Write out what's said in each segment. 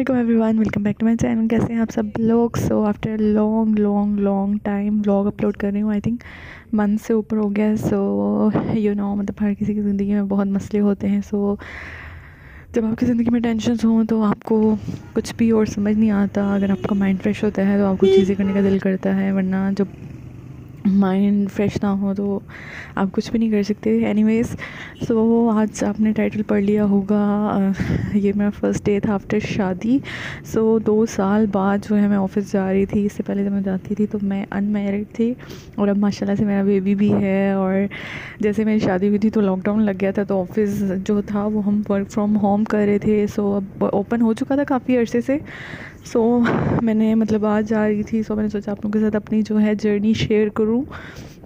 Aslam everyone welcome back to my channel कैसे हैं आप सब लोग? So after long long long time blog upload कर रही हूँ आई थिंक मंथ से ऊपर हो गया सो यू नो मतलब हर किसी की ज़िंदगी में बहुत मसले होते हैं। सो so, जब आपकी ज़िंदगी में टेंशन हों तो आपको कुछ भी और समझ नहीं आता। अगर आपका माइंड फ्रेश होता है तो आपको चीज़ें करने का दिल करता है। वरना जब माइंड फ्रेश ना हो तो आप कुछ भी नहीं कर सकते। एनीवेज सो आज आपने टाइटल पढ़ लिया होगा ये मेरा फ़र्स्ट डे था आफ्टर शादी। सो so, दो साल बाद जो है मैं ऑफ़िस जा रही थी इससे पहले जब मैं जाती थी तो मैं अनमेरिड थी और अब माशाल्लाह से मेरा बेबी भी है और जैसे मेरी शादी हुई थी तो लॉकडाउन लग गया था तो ऑफ़िस जो था वो हम वर्क फ्रॉम होम कर रहे थे। सो so, अब ओपन हो चुका था काफ़ी अर्से से। सो so, मैंने मतलब आज जा रही थी सो so, मैंने सोचा आप लोगों के साथ अपनी जो है जर्नी शेयर करूँ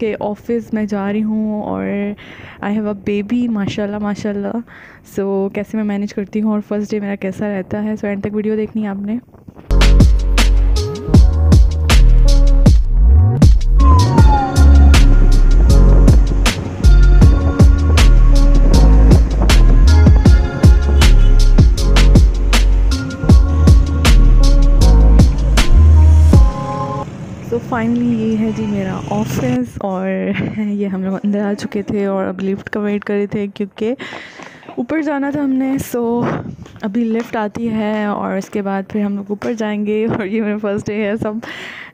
कि ऑफ़िस में जा रही हूँ और आई हैव अ बेबी माशाल्लाह माशाल्लाह। सो so, कैसे मैं मैनेज करती हूँ और फ़र्स्ट डे मेरा कैसा रहता है? सो so, एंड तक वीडियो देखनी है आपने। तो फाइनली ये है जी मेरा ऑफ़िस और ये हम लोग अंदर आ चुके थे और अब लिफ्ट का वेट कर रहे थे क्योंकि ऊपर जाना था हमने सो अभी लिफ्ट आती है और इसके बाद फिर हम लोग ऊपर जाएँगे और ये मेरा फ़र्स्ट डे है, सब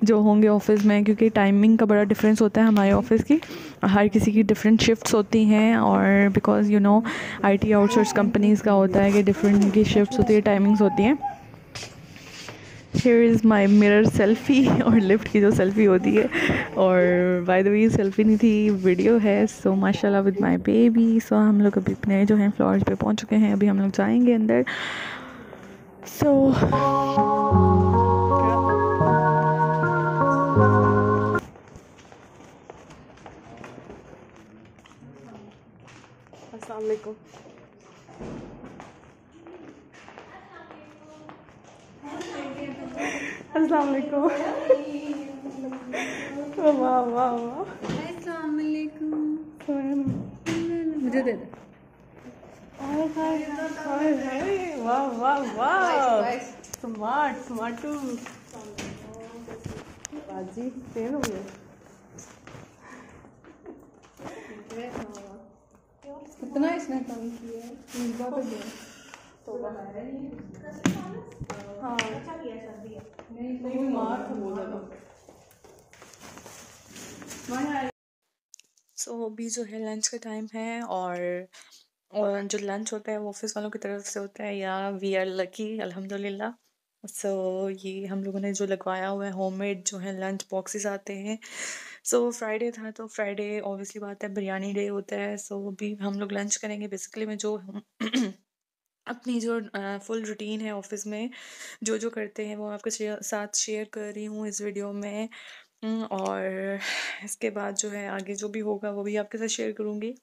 जो होंगे ऑफ़िस में, क्योंकि टाइमिंग का बड़ा डिफरेंस होता है हमारे ऑफ़िस की। हर किसी की डिफरेंट शिफ्ट्स होती हैं और because you know IT outsource companies का होता है कि डिफरेंट की शिफ्ट्स होती है टाइमिंग्स होती हैं। Here is my mirror selfie और लिफ्ट की जो सेल्फ़ी होती है, और बाय द वे सेल्फ़ी नहीं थी वीडियो है सो माशाल्लाह विद माय बेबी सो हम लोग अभी अपने जो हैं फ्लोर्स पे पहुँच चुके हैं, अभी हम लोग जाएँगे अंदर। सो वालेकुम अस्सलाम वाह वाह वाह मुझे दे दे। वाह वाह वाह स्मार्ट स्मार्टू बाजी फेल हो गया। कितना इसने कम किया है? हाँ। नहीं तो बीमार था। बहुत ज़्यादा सो so, अभी जो है लंच का टाइम है और और जो लंच होता है वो ऑफ़िस वालों की तरफ़ से होता है या वी आर लकी अल्हम्दुलिल्लाह सो so, ये हम लोगों ने जो लगवाया हुआ है होममेड जो है लंच बॉक्सेस आते हैं। सो so, फ्राइडे था तो फ्राइडे ऑब्वियसली बात है बिरयानी डे होता है। सो so, अभी हम लोग लंच करेंगे। बेसिकली मैं जो अपनी जो फुल रूटीन है ऑफ़िस में जो जो करते हैं वो आपके साथ शेयर कर रही हूँ इस वीडियो में। और इसके बाद जो है आगे जो भी होगा वो भी आपके साथ शेयर करूँगी।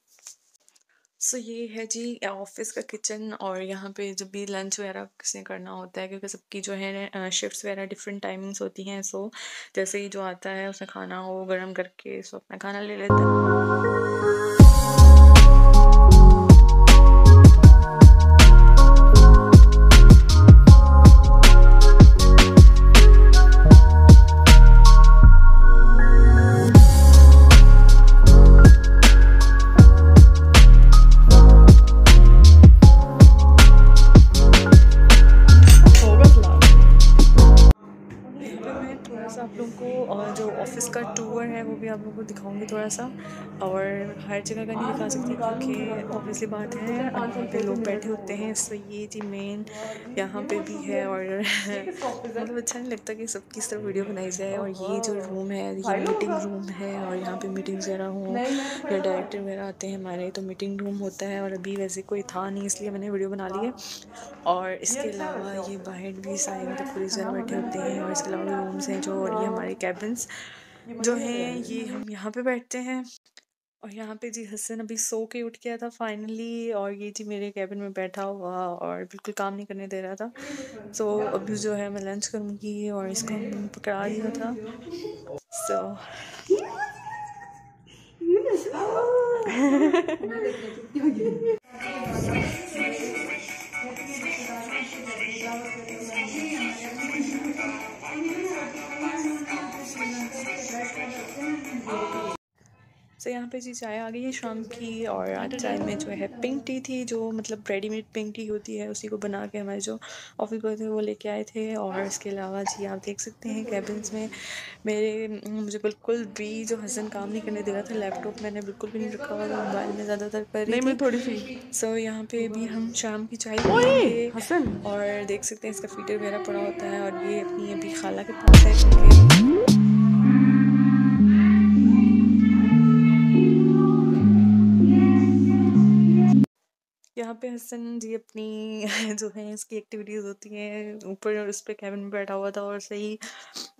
सो so, ये है जी ऑफ़िस का किचन और यहाँ पे जब भी लंच वगैरह किसने करना होता है क्योंकि सबकी जो है शिफ्ट्स वगैरह डिफरेंट टाइमिंग्स होती हैं सो so, जैसे ही जो आता है उसने खाना हो गर्म करके सो अपना खाना ले लेता है। को और जो ऑफ़िस का टूर है, वो भी आप लोगों को दिखाऊँगी थोड़ा सा और हर जगह का नहीं दिखा सकती क्योंकि ऑब्वियसली बात है, यहाँ पे लोग बैठे होते हैं सो ये जी मेन यहाँ पे भी है और मतलब अच्छा नहीं लगता कि सबकी तरफ़ वीडियो बनाई जाए और ये जो रूम है, ये मीटिंग रूम है और यहाँ पे मीटिंग वगैरह हों या डायरेक्टर वगैरह आते हैं हमारे तो मीटिंग रूम होता है और अभी वैसे कोई था नहीं, इसलिए मैंने वीडियो बना ली है। और इसके अलावा ये बाहर भी सारे मतलब पुलिस वगैरह बैठे होते हैं और इसके अलावा रूम्स हैं जो और ये हमारे कैबिन्स जो हैं ये हम यहाँ पे बैठते हैं और यहाँ पे जी हसन अभी सो के उठ गया था फाइनली और ये जी मेरे कैबिन में बैठा हुआ और बिल्कुल काम नहीं करने दे रहा था। सो so, अभी जो है मैं लंच करूँगी और इसको पकड़ा दिया था। सो सो यहाँ पे जी चाय आ गई है शाम की और आज चाय में जो है पिंक टी थी जो मतलब रेडीमेड पिंक टी होती है उसी को बना के हमारे जो ऑफ़िस बॉय थे वो लेके आए थे। और इसके अलावा जी आप देख सकते हैं कैबिन्स में मेरे मुझे बिल्कुल भी जो हसन काम नहीं करने दे रहा था लैपटॉप मैंने बिल्कुल भी नहीं रखा हुआ था मोबाइल में ज़्यादातर कर रही थी। थोड़ी सी। सो so, यहाँ पे भी हम शाम की चाय हसन और देख सकते हैं इसका फीटर वगैरह पड़ा होता है और ये अपनी अभी खाला के पास है यहाँ पे हसन जी अपनी जो है इसकी एक्टिविटीज़ होती हैं ऊपर उस पर कैबिन में बैठा हुआ था और सही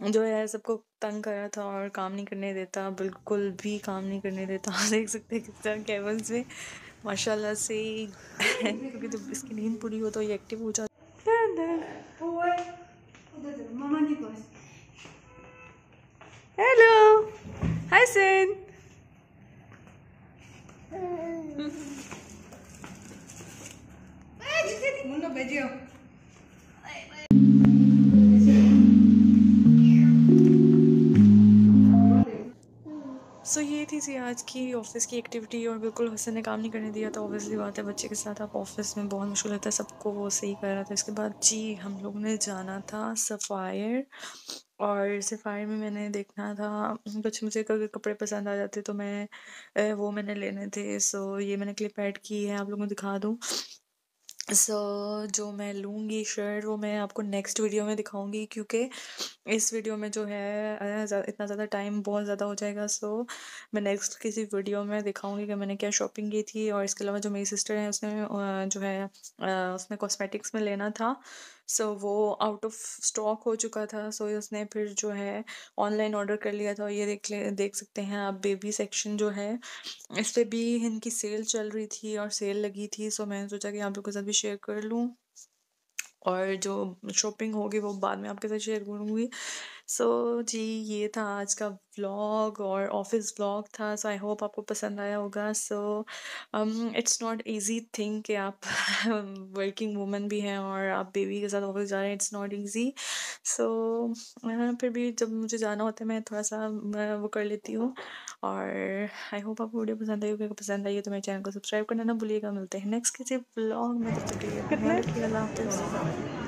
जो है सबको तंग कर रहा था और काम नहीं करने देता बिल्कुल भी काम नहीं करने देता। देख सकते हैं किस तरह कैबिन्स में माशाल्लाह से क्योंकि जब इसकी नींद पूरी हो तो ये एक्टिव हो जाता हेलो हाय सेन मुन्ना भेजियो। सो so, ये थी सी आज की ऑफ़िस की एक्टिविटी और बिल्कुल हसन ने काम नहीं करने दिया था ऑब्वियसली बात है बच्चे के साथ। आप ऑफ़िस में बहुत मुश्किल होता है सबको वो सही कर रहा था। इसके बाद जी हम लोग ने जाना था सफ़ायर और सफ़ायर में मैंने देखना था कुछ मुझे कभी कपड़े पसंद आ जाते तो मैं वो मैंने लेने थे। सो ये मैंने क्लिप ऐड की है आप लोगों को दिखा दूँ। सो जो मैं लूँगी शर्ट वो मैं आपको नेक्स्ट वीडियो में दिखाऊँगी क्योंकि इस वीडियो में जो है इतना ज़्यादा टाइम बहुत ज़्यादा हो जाएगा। सो मैं नेक्स्ट किसी वीडियो में दिखाऊँगी कि मैंने क्या शॉपिंग की थी और इसके अलावा जो मेरी सिस्टर है, उसने जो है उसने कॉस्मेटिक्स में लेना था। सो so, वो आउट ऑफ़ स्टॉक हो चुका था सो so, उसने फिर जो है ऑनलाइन ऑर्डर कर लिया था और ये देख ले देख सकते हैं आप बेबी सेक्शन जो है इस पर भी इनकी सेल चल रही थी और सेल लगी थी सो so, मैंने सोचा कि आप लोगों के साथ भी शेयर कर लूँ और जो शॉपिंग होगी वो बाद में आपके साथ शेयर करूँगी। सो so, जी ये था आज का व्लॉग और ऑफ़िस व्लॉग था। सो आई होप आपको पसंद आया होगा। So it's not easy thing कि आप वर्किंग वूमन भी हैं और आप बेबी के साथ ऑफ़िस जा रहे हैं इट्स नॉट इजी सो फिर भी जब मुझे जाना होता है मैं थोड़ा सा मैं वो कर लेती हूँ। और आई होप आपको वीडियो पसंद आई होगी। पसंद आई है तो मेरे चैनल को सब्सक्राइब करना ना भूलिएगा। मिलते हैं नेक्स्ट किसी ब्लॉग में। तब तक के लिए